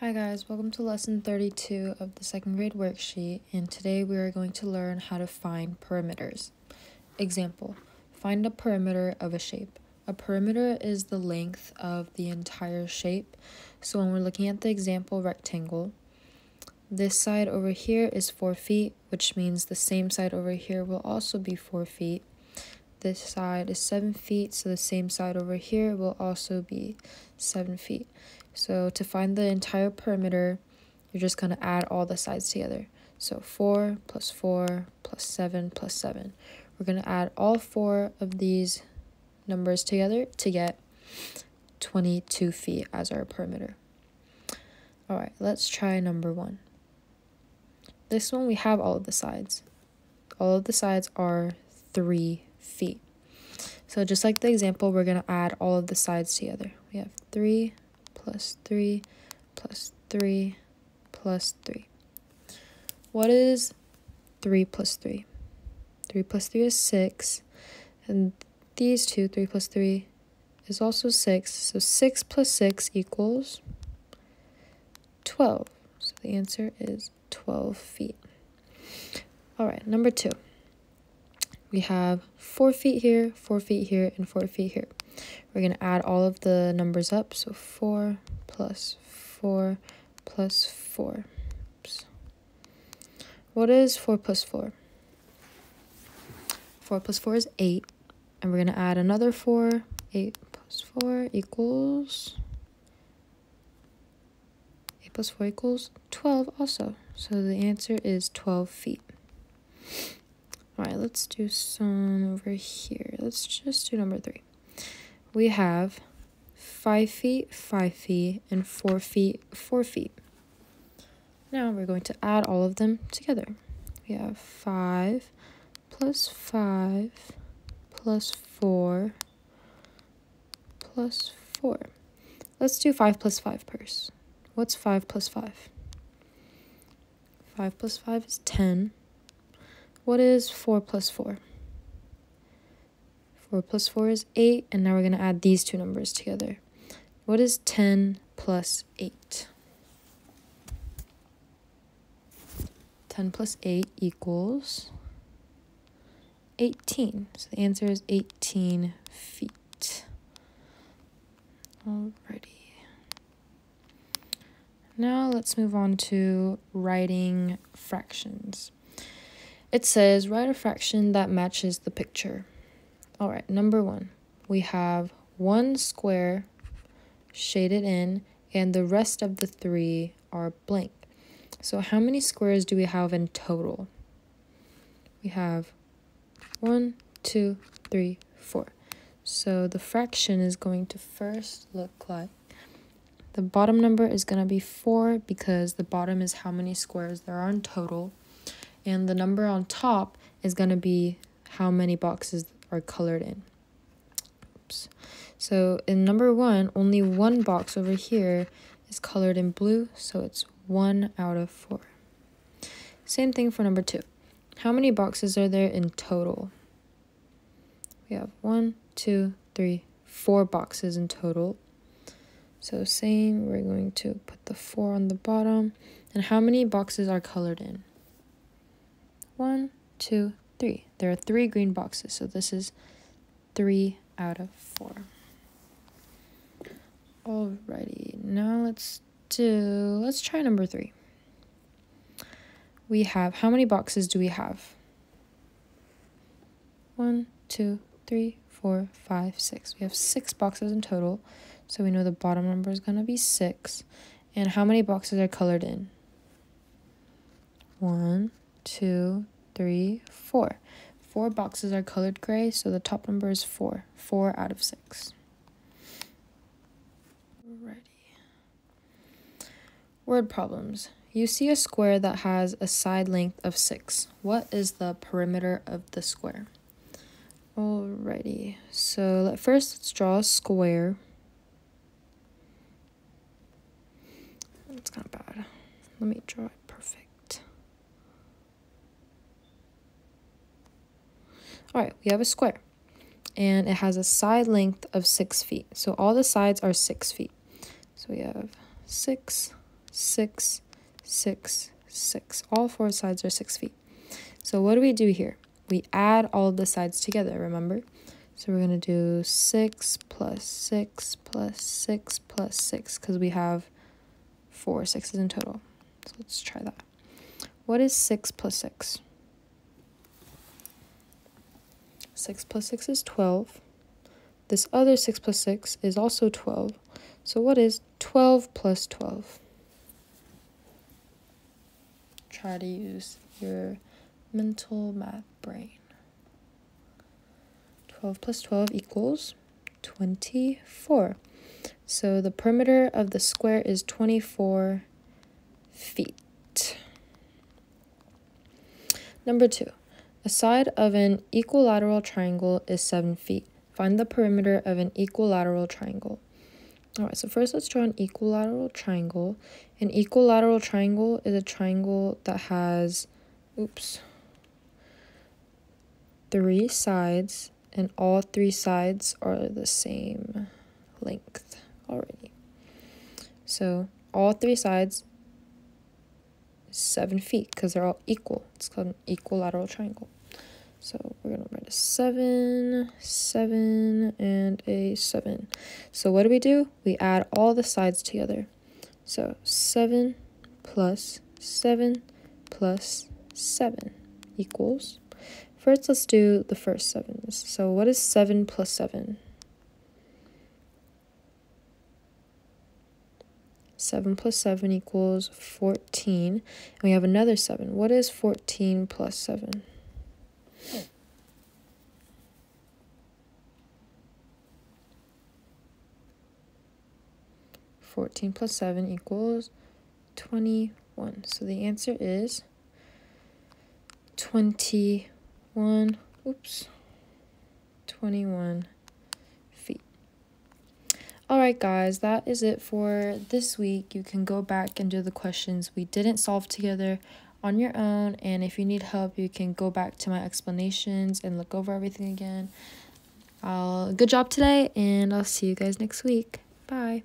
Hi guys, welcome to lesson 32 of the second grade worksheet and today we are going to learn how to find perimeters. Example, find a perimeter of a shape. A perimeter is the length of the entire shape. So when we're looking at the example rectangle, this side over here is 4 feet, which means the same side over here will also be 4 feet. This side is 7 feet, so the same side over here will also be 7 feet. So to find the entire perimeter, you're just going to add all the sides together. So 4 plus 4 plus 7 plus 7. We're going to add all four of these numbers together to get 22 feet as our perimeter. Alright, let's try number 1. This one we have all of the sides. All of the sides are 3 feet. So just like the example, we're going to add all of the sides together. We have 3 plus 3 plus 3 plus 3. What is 3 plus 3? 3 plus 3 is 6. And these two, 3 plus 3, is also 6. So 6 plus 6 equals 12. So the answer is 12 feet. All right, number two. We have 4 feet here, 4 feet here, and 4 feet here. We're going to add all of the numbers up. So 4 plus 4 plus 4. Oops. What is 4 plus 4? 4 plus 4 is 8. And we're going to add another 4. 8 plus 4 equals... 8 plus 4 equals 12 also. So the answer is 12 feet. Alright, let's do some over here. Let's just do number 3 we have 5 feet, 5 feet, and 4 feet, 4 feet. Now we're going to add all of them together. We have 5 plus 5 plus 4 plus 4. Let's do 5 plus 5 first. What's 5 plus 5? 5 plus 5 is 10. What is 4 plus 4? 4 plus 4 is 8, and now we're going to add these two numbers together. What is 10 plus 8? 10 plus 8 equals 18. So the answer is 18 feet. Alrighty. Now let's move on to writing fractions. It says write a fraction that matches the picture. All right, number one, we have one square shaded in, and the rest of the three are blank. So how many squares do we have in total? We have one, two, three, four. So the fraction is going to first look like the bottom number is going to be 4 because the bottom is how many squares there are in total. And the number on top is going to be how many boxes are colored in. Oops. So in number one, only one box over here is colored in blue, so it's one out of four. Same thing for number two. How many boxes are there in total? We have one, two, three, four boxes in total. So same, we're going to put the four on the bottom. And how many boxes are colored in? One, two, three. There are three green boxes, so this is three out of four. Alrighty, now let's do, let's try number three. We have, how many boxes do we have? One, two, three, four, five, six. We have six boxes in total, so we know the bottom number is going to be six. And how many boxes are colored in? One, two, three, four. Four boxes are colored gray, so the top number is four. Four out of six. Word problems. You see a square that has a side length of six. What is the perimeter of the square? Alrighty, so let, first let's draw a square. It's kind of bad. Let me draw it All right, we have a square and it has a side length of six feet. So all the sides are six feet. So we have six, 6, 6, 6. All four sides are 6 feet. So what do we do here? We add all the sides together, remember? So we're going to do 6 plus 6 plus 6 plus 6 because we have four sixes in total. So let's try that. What is 6 plus 6? 6 plus 6 is 12. This other 6 plus 6 is also 12. So what is 12 plus 12? Try to use your mental math brain. 12 plus 12 equals 24. So the perimeter of the square is 24 feet. Number two, a side of an equilateral triangle is 7 feet. Find the perimeter of an equilateral triangle. All right, so first let's draw an equilateral triangle. An equilateral triangle is a triangle that has, oops, three sides, and all three sides are the same length already. So all three sides seven feet because they're all equal. It's called an equilateral triangle. So we're going to write a 7, 7, and a 7. So what do we do? We add all the sides together. So 7 plus 7 plus 7 equals. First, let's do the first 7s. So what is 7 plus 7? 7 plus 7 equals 14. And we have another 7. What is 14 plus 7? 14 plus 7 equals 21. So the answer is 21, oops, 21 feet. All right, guys, that is it for this week. You can go back and do the questions we didn't solve together on your own. And if you need help, you can go back to my explanations and look over everything again. I'll, good job today, and I'll see you guys next week. Bye.